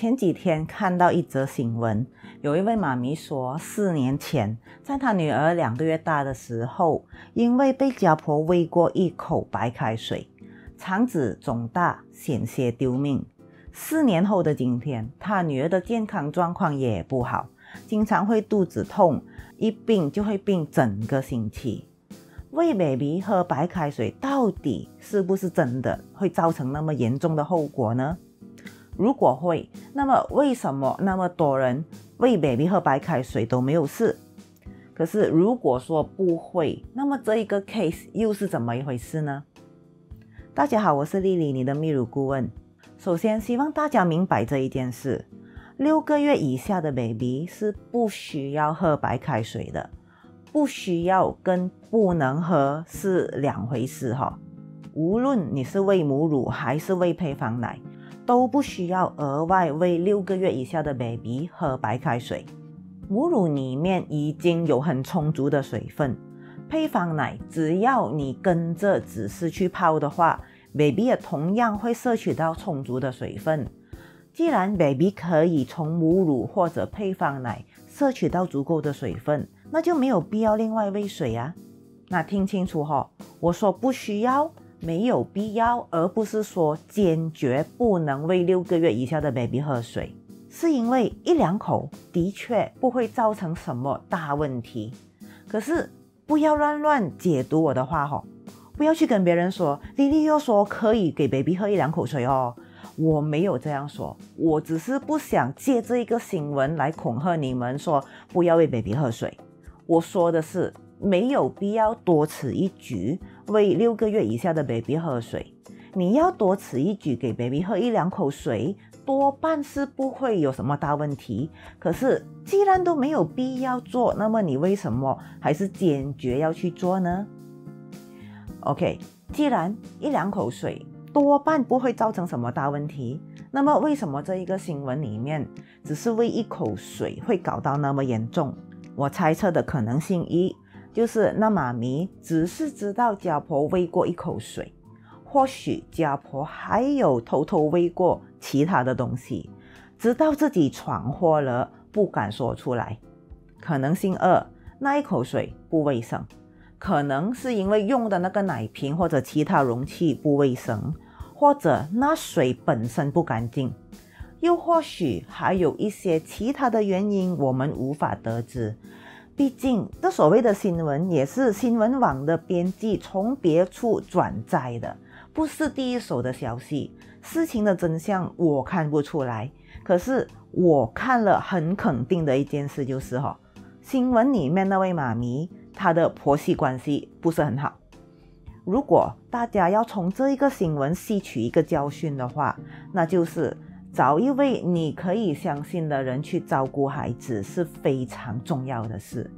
前几天看到一则新闻，有一位妈咪说，四年前在她女儿两个月大的时候，因为被家婆喂过一口白开水，肠子肿大，险些丢命。四年后的今天，她女儿的健康状况也不好，经常会肚子痛，一病就会病整个星期。喂 baby 喝白开水，到底是不是真的会造成那么严重的后果呢？如果会，那么为什么那么多人喂 baby 喝白开水都没有事？可是如果说不会，那么这一个 case 又是怎么一回事呢？大家好，我是丽丽，你的泌乳顾问。首先，希望大家明白这一件事：六个月以下的 baby 是不需要喝白开水的，不需要跟不能喝是两回事哈。无论你是喂母乳还是喂配方奶。都不需要额外喂六个月以下的 baby 喝白开水，母乳里面已经有很充足的水分，配方奶只要你跟着指示去泡的话，baby 也同样会摄取到充足的水分。既然 baby 可以从母乳或者配方奶摄取到足够的水分，那就没有必要另外喂水啊。那听清楚哈，我说不需要。没有必要，而不是说坚决不能喂六个月以下的 baby 喝水，是因为一两口的确不会造成什么大问题。可是不要乱乱解读我的话哈，不要去跟别人说丽丽又说可以给 baby 喝一两口水哦，我没有这样说，我只是不想借这一个新闻来恐吓你们说不要喂 baby 喝水。我说的是。没有必要多此一举喂六个月以下的 baby 喝水。你要多此一举给 baby 喝一两口水，多半是不会有什么大问题。可是既然都没有必要做，那么你为什么还是坚决要去做呢？OK，既然一两口水多半不会造成什么大问题，那么为什么这一个新闻里面只是喂一口水会搞到那么严重？我猜测的可能性一。就是那妈咪只是知道家婆喂过一口水，或许家婆还有偷偷喂过其他的东西，知道自己闯祸了，不敢说出来。可能性二，那一口水不卫生，可能是因为用的那个奶瓶或者其他容器不卫生，或者那水本身不干净，又或许还有一些其他的原因，我们无法得知。毕竟，这所谓的新闻也是新闻网的编辑从别处转载的，不是第一手的消息。事情的真相我看不出来，可是我看了很肯定的一件事就是哈，新闻里面那位妈咪她的婆媳关系不是很好。如果大家要从这一个新闻吸取一个教训的话，那就是。找一位你可以相信的人去照顾孩子是非常重要的事。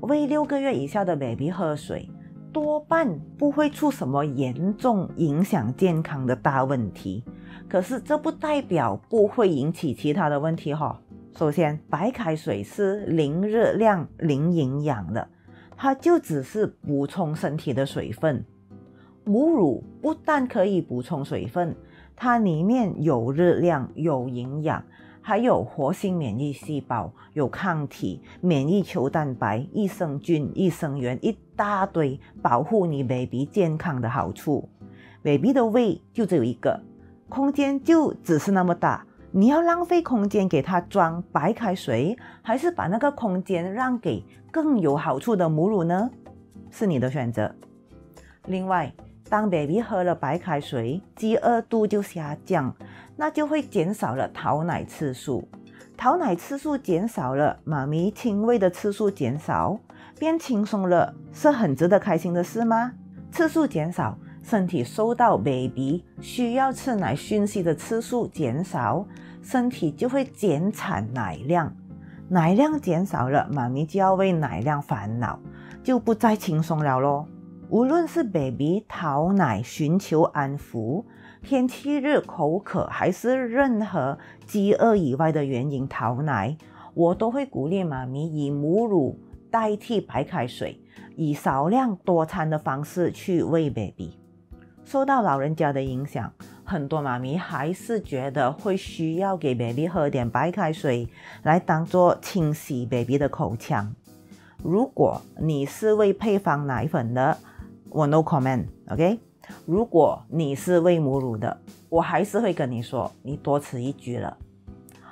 喂六个月以下的 baby 喝水，多半不会出什么严重影响健康的大问题。可是这不代表不会引起其他的问题哈。首先，白开水是零热量、零营养的，它就只是补充身体的水分。母乳不但可以补充水分。它里面有热量、有营养，还有活性免疫细胞、有抗体、免疫球蛋白、益生菌、益生元一大堆，保护你 baby 健康的好处。baby 的胃就只有一个，空间就只是那么大，你要浪费空间给他装白开水，还是把那个空间让给更有好处的母乳呢？是你的选择。另外。当 baby 喝了白开水，饥饿度就下降，那就会减少了讨奶次数。讨奶次数减少了，妈咪亲喂的次数减少，变轻松了，是很值得开心的事吗？次数减少，身体收到 baby 需要吃奶讯息的次数减少，身体就会减产奶量。奶量减少了，妈咪就要为奶量烦恼，就不再轻松了喽。无论是 baby 讨奶寻求安抚，天气热口渴，还是任何饥饿以外的原因讨奶，我都会鼓励妈咪以母乳代替白开水，以少量多餐的方式去喂 baby。受到老人家的影响，很多妈咪还是觉得会需要给 baby 喝点白开水来当做清洗 baby 的口腔。如果你是喂配方奶粉的，我 no comment，OK？如果你是喂母乳的，我还是会跟你说，你多此一举了。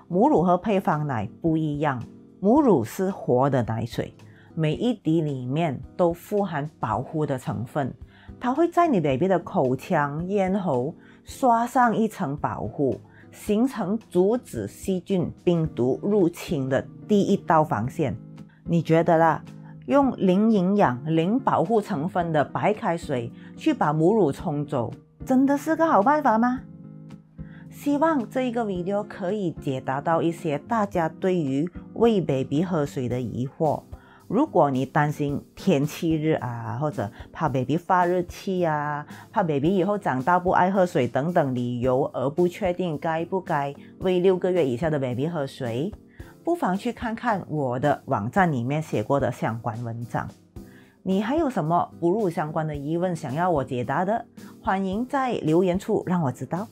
母乳和配方奶不一样，母乳是活的奶水，每一滴里面都富含保护的成分，它会在你 baby 的口腔、咽喉刷上一层保护，形成阻止细菌、病毒入侵的第一道防线。你觉得啦？用零营养、零保护成分的白开水去把母乳冲走，真的是个好办法吗？希望这一个 video 可以解答到一些大家对于喂 baby 喝水的疑惑。如果你担心天气热啊，或者怕 baby 发热气啊，怕 baby 以后长大不爱喝水等等理由而不确定该不该喂六个月以下的 baby 喝水。不妨去看看我的网站里面写过的相关文章。你还有什么哺乳相关的疑问想要我解答的？欢迎在留言处让我知道。